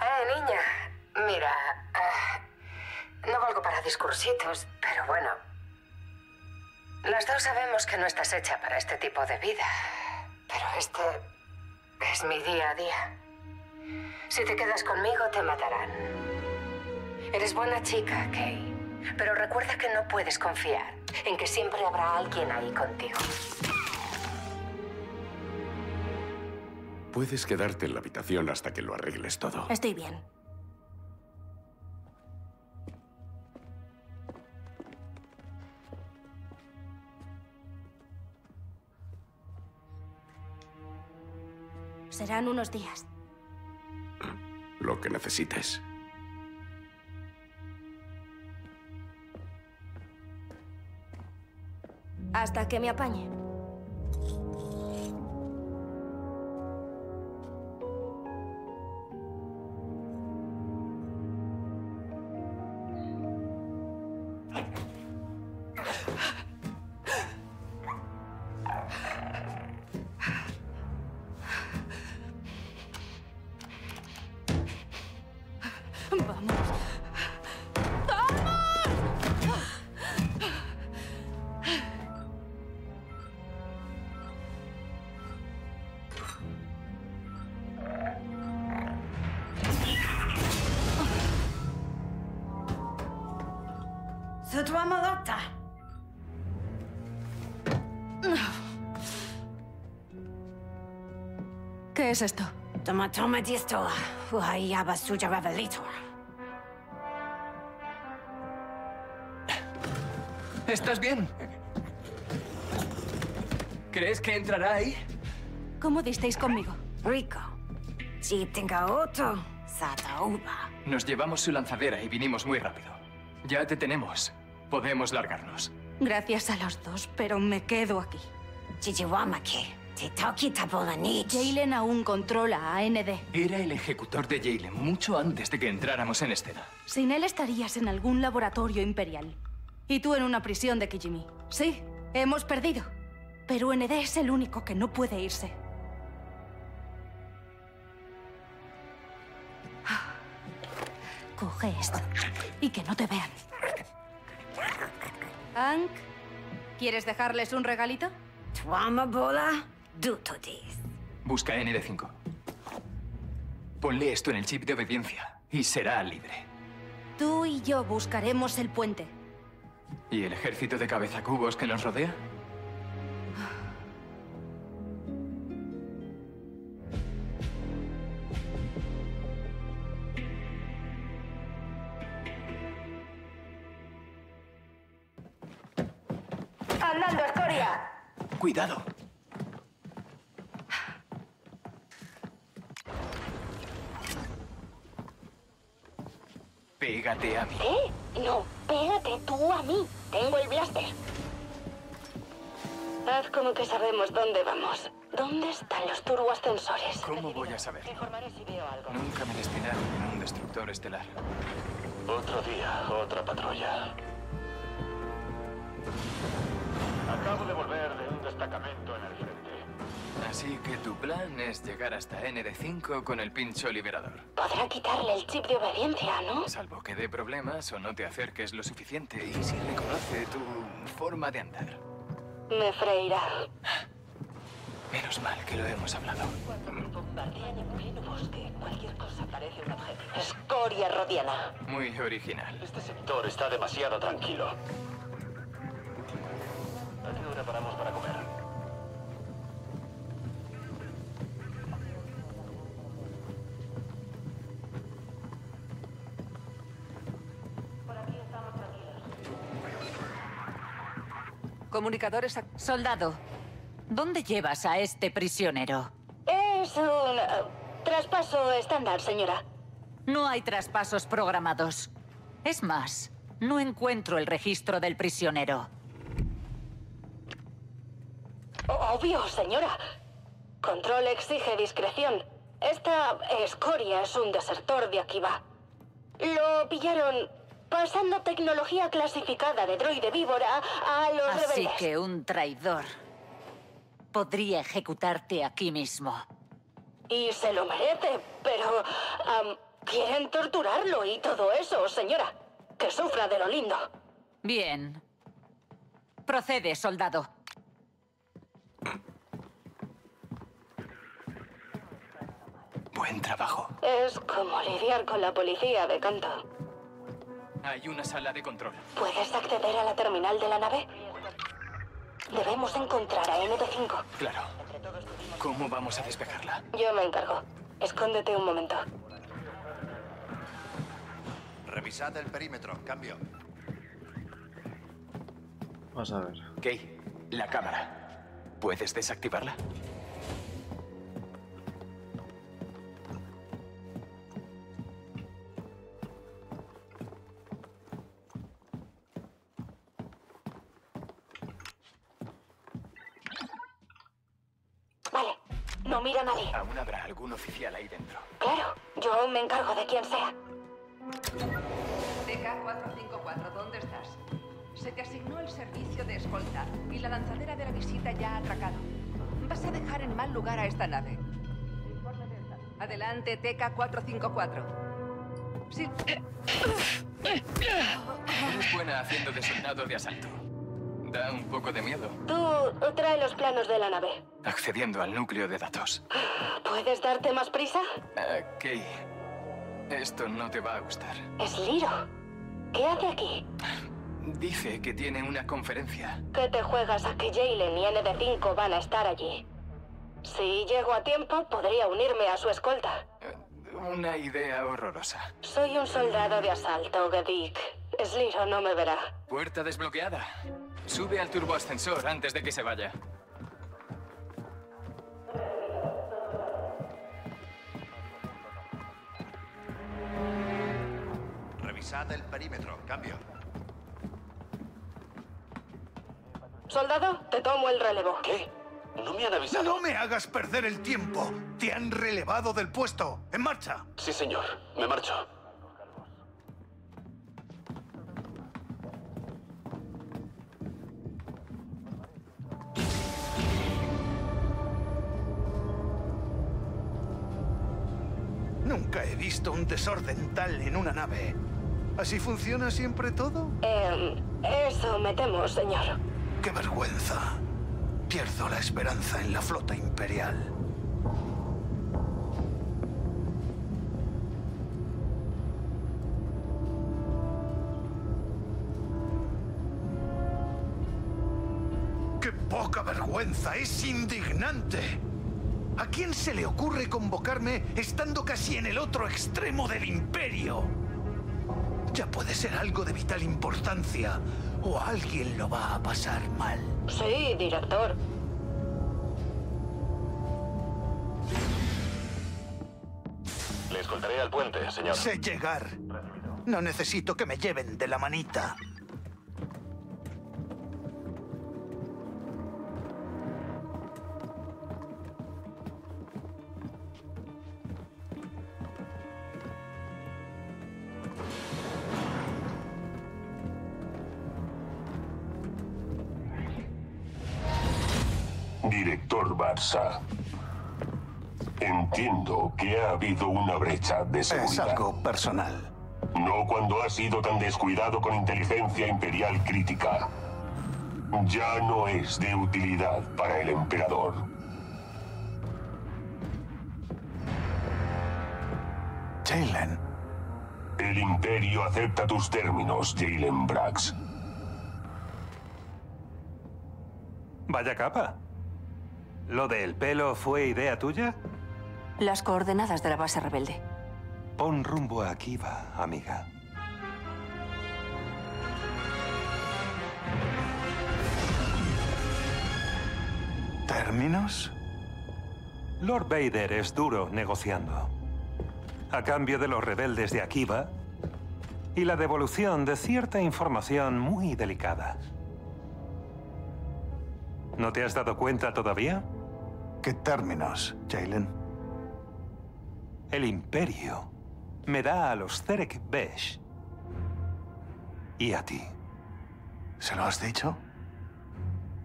Eh, niña. Mira, eh, no valgo para discursitos, pero bueno. Las dos sabemos que no estás hecha para este tipo de vida. Pero este es mi día a día. Si te quedas conmigo, te matarán. Eres buena chica, Kay. Pero recuerda que no puedes confiar en que siempre habrá alguien ahí contigo. Puedes quedarte en la habitación hasta que lo arregles todo. Estoy bien. Serán unos días. Lo que necesites. Hasta que me apañe. Es esto? Tomatoma distola. Uhayaba suja revelator. ¿Estás bien? ¿Crees que entrará ahí? ¿Cómo disteis conmigo? Rico. Si tenga otro, sata uva. Nos llevamos su lanzadera y vinimos muy rápido. Ya te tenemos. Podemos largarnos. Gracias a los dos, pero me quedo aquí. Toki tabolanich. Jalen aún controla a AND. Era el ejecutor de Jalen mucho antes de que entráramos en escena. Sin él estarías en algún laboratorio imperial. Y tú en una prisión de Kijimi. Sí, hemos perdido. Pero ND es el único que no puede irse. Coge esto. Y que no te vean. Hank, ¿quieres dejarles un regalito? Tuama bola. Duto dis. Busca ND5. Ponle esto en el chip de obediencia y será libre. Tú y yo buscaremos el puente. ¿Y el ejército de cabezacubos que nos rodea? ¡Andando, escoria! ¡Cuidado! Pégate a mí. ¿Qué? No, pégate tú a mí. Tengo el blaster. Haz como que sabemos dónde vamos. ¿Dónde están los turboascensores? ¿Cómo voy a saber? Te informaré si veo algo. Nunca me destinaron en un destructor estelar. Otro día, otra patrulla. Así que tu plan es llegar hasta ND5 con el pincho liberador. Podrá quitarle el chip de obediencia, ¿no? Salvo que dé problemas o no te acerques lo suficiente y si reconoce tu forma de andar. Me freirá. Menos mal que lo hemos hablado. Cuando me bombardean en pleno bosque, cualquier cosa parece un objetivo. Escoria rodiana. Muy original. Este sector está demasiado tranquilo. ¿A qué hora paramos para Comunicadores... ac- Soldado, ¿dónde llevas a este prisionero? Es un eh, traspaso estándar, señora. No hay traspasos programados. Es más, no encuentro el registro del prisionero. Obvio, señora. Control exige discreción. Esta escoria es un desertor de Akiva. Lo pillaron pasando tecnología clasificada de droide víbora a los Así rebeldes. que un traidor podría ejecutarte aquí mismo. Y se lo merece, pero... quieren torturarlo y todo eso, señora. Que sufra de lo lindo. Bien. Procede, soldado. Buen trabajo. Es como lidiar con la policía de canto. Hay una sala de control. ¿Puedes acceder a la terminal de la nave? Debemos encontrar a ND5. Claro. ¿Cómo vamos a despejarla? Yo me encargo. Escóndete un momento. Revisad el perímetro. Cambio. Vamos a ver. Kay, la cámara. ¿Puedes desactivarla? Encargo de quien sea. TK-454, ¿dónde estás? Se te asignó el servicio de escolta y la lanzadera de la visita ya ha atracado. Vas a dejar en mal lugar a esta nave. Adelante, TK-454. Sí. Eres buena haciendo de soldado de asalto. Da un poco de miedo. Tú trae los planos de la nave. Accediendo al núcleo de datos. ¿Puedes darte más prisa? Kay, esto no te va a gustar. Es Liro. ¿Qué hace aquí? Dice que tiene una conferencia. ¿Qué te juegas a que Jalen y ND5 van a estar allí? Si llego a tiempo, podría unirme a su escolta. Una idea horrorosa. Soy un soldado de asalto, Gedik. Sliro no me verá. Puerta desbloqueada. Sube al turboascensor antes de que se vaya. Revisad el perímetro. Cambio. Soldado, te tomo el relevo. ¿Qué? No me han avisado. No me hagas perder el tiempo. Te han relevado del puesto. En marcha. Sí, señor. Me marcho. Nunca he visto un desorden tal en una nave. ¿Así funciona siempre todo? Eh, eso me temo, señor. ¡Qué vergüenza! Pierdo la esperanza en la flota imperial. ¡Qué poca vergüenza! ¡Es indignante! ¿A quién se le ocurre convocarme estando casi en el otro extremo del imperio? Ya puede ser algo de vital importancia o alguien lo va a pasar mal. Sí, director. Le escoltaré al puente, señor. Sé llegar. No necesito que me lleven de la manita. Director Barça. Entiendo que ha habido una brecha de Es seguridad. algo personal. No cuando ha sido tan descuidado con inteligencia imperial crítica. Ya no es de utilidad para el emperador. Jalen. El imperio acepta tus términos, Jalen Brax. Vaya capa. ¿Lo del pelo fue idea tuya? Las coordenadas de la base rebelde. Pon rumbo a Akiva, amiga. ¿Términos? Lord Vader es duro negociando. A cambio de los rebeldes de Akiva y la devolución de cierta información muy delicada. ¿No te has dado cuenta todavía? ¿Qué términos, Jalen? El Imperio me da a los Zerek Besh. ¿Y a ti? ¿Se lo has dicho?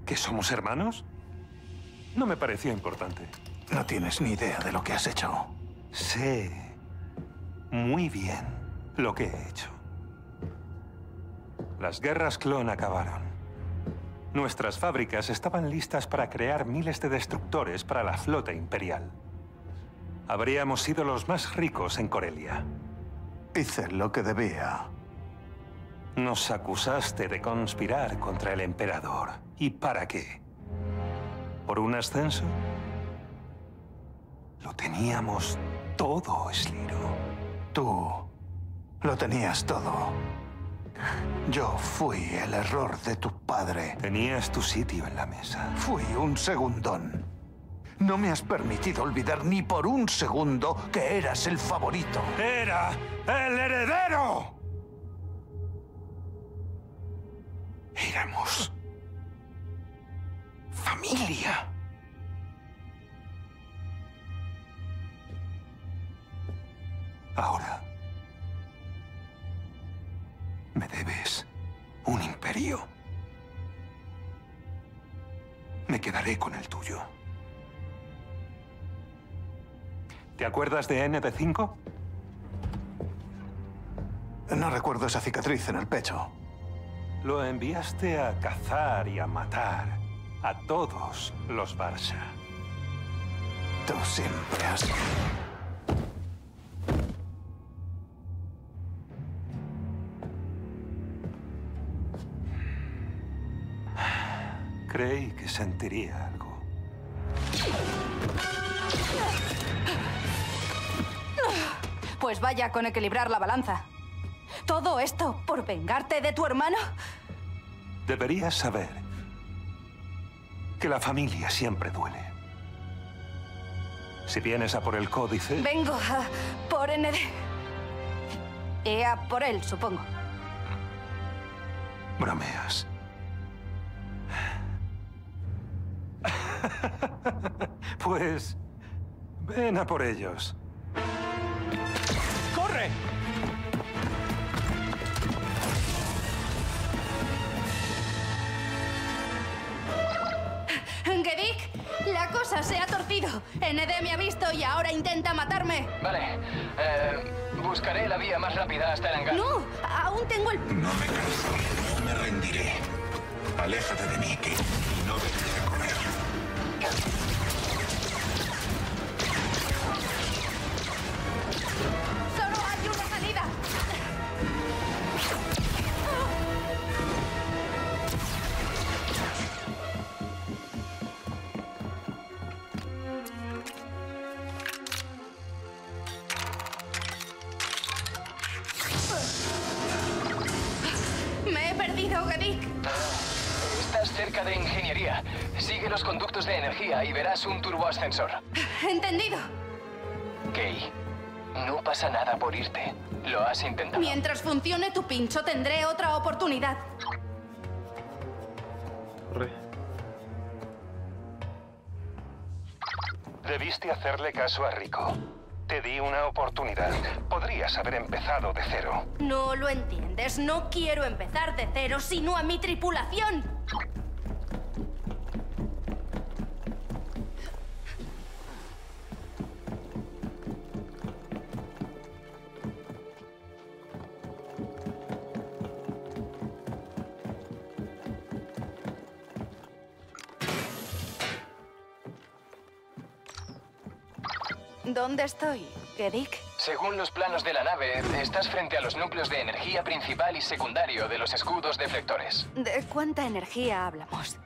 ¿Que somos hermanos? No me pareció importante. No tienes ni idea de lo que has hecho. Sé muy bien lo que he hecho. Las guerras clon acabaron. Nuestras fábricas estaban listas para crear miles de destructores para la flota imperial. Habríamos sido los más ricos en Corelia. Hice lo que debía. Nos acusaste de conspirar contra el emperador. ¿Y para qué? ¿Por un ascenso? Lo teníamos todo, Sliro. Tú lo tenías todo. Yo fui el error de tu padre. Tenías tu sitio en la mesa. Fui un segundón. No me has permitido olvidar ni por un segundo que eras el favorito. ¡Era el heredero! Éramos familia. Ahora me debes un imperio. Me quedaré con el tuyo. ¿Te acuerdas de ND5? No recuerdo esa cicatriz en el pecho. Lo enviaste a cazar y a matar a todos los Barça. Tú siempre has... Creí que sentiría algo. Pues vaya con equilibrar la balanza. ¿Todo esto por vengarte de tu hermano? Deberías saber que la familia siempre duele. Si vienes a por el códice... Vengo a por ND. Y a por él, supongo. Bromeas. pues... Ven a por ellos. ¡Corre! Gedik, la cosa se ha torcido. ND me ha visto y ahora intenta matarme. Vale. Eh, buscaré la vía más rápida hasta el hangar. No, aún tengo el... No me cansaré, no me rendiré. Aléjate de mí, que no dejes perdido. Estás cerca de ingeniería. Sigue los conductos de energía y verás un turboascensor. Entendido. Kay, no pasa nada por irte. Lo has intentado. Mientras funcione tu pincho, tendré otra oportunidad. Debiste hacerle caso a Rico. Te di una oportunidad. Podrías haber empezado de cero. No lo entiendes. No quiero empezar de cero, sino a mi tripulación. ¿Dónde estoy, Gedik? Según los planos de la nave, estás frente a los núcleos de energía principal y secundario de los escudos deflectores. ¿De cuánta energía hablamos?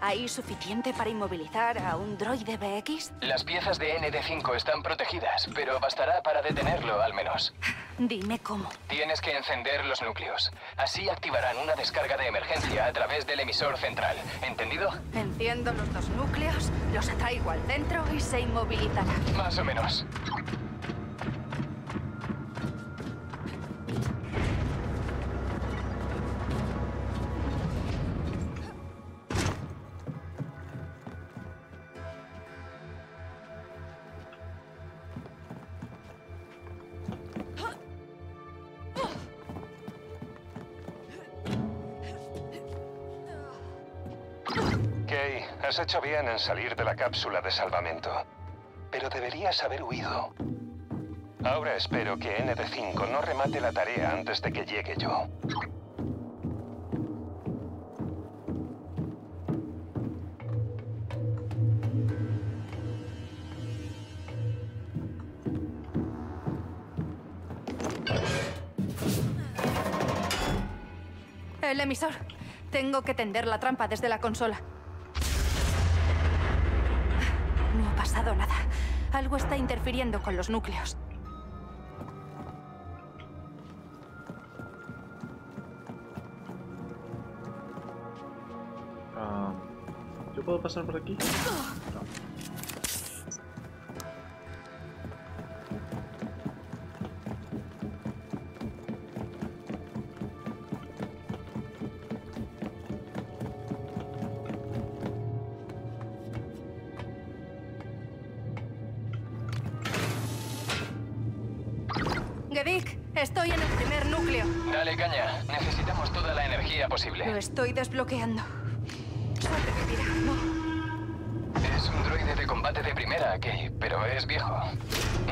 ¿Hay suficiente para inmovilizar a un droide BX? Las piezas de ND5 están protegidas, pero bastará para detenerlo al menos. Dime cómo. Tienes que encender los núcleos. Así activarán una descarga de emergencia a través del emisor central. ¿Entendido? Enciendo los dos núcleos, Los atraigo al centro y se inmovilizará. Más o menos. Has hecho bien en salir de la cápsula de salvamento. Pero deberías haber huido. Ahora espero que ND5 no remate la tarea antes de que llegue yo. El emisor. Tengo que tender la trampa desde la consola. No ha pasado nada. Algo está interfiriendo con los núcleos. Ah, ¿Yo puedo pasar por aquí? Desbloqueando. Sobrevivirá, ¿no? Es un droide de combate de primera, Kay, pero es viejo.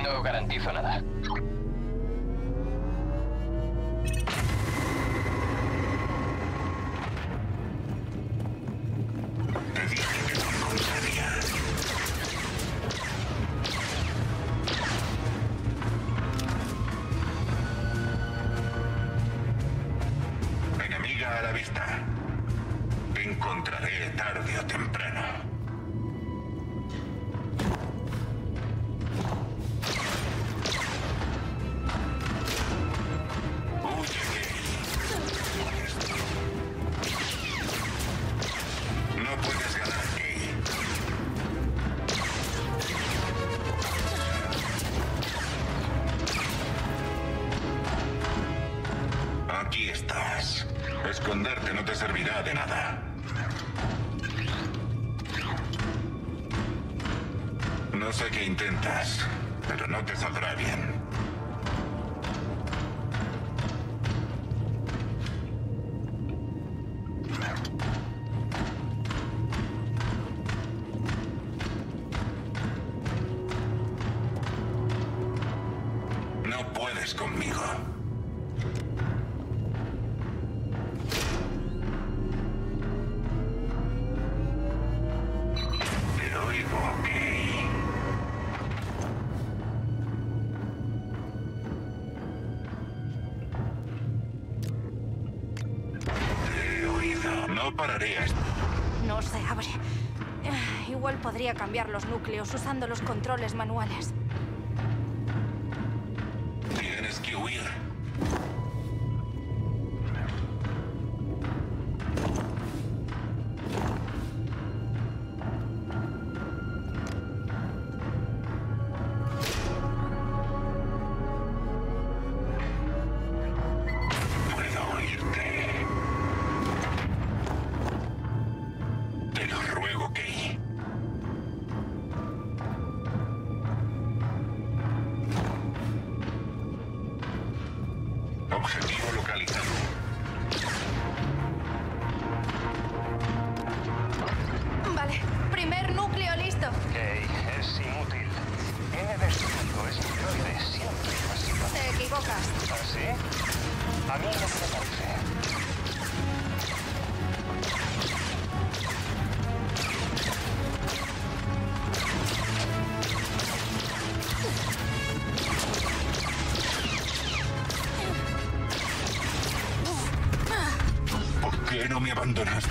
No garantizo nada. Puedes conmigo. No pararé. No se abre. Igual podría cambiar los núcleos usando los controles manuales. ¿Por qué no me abandonaste?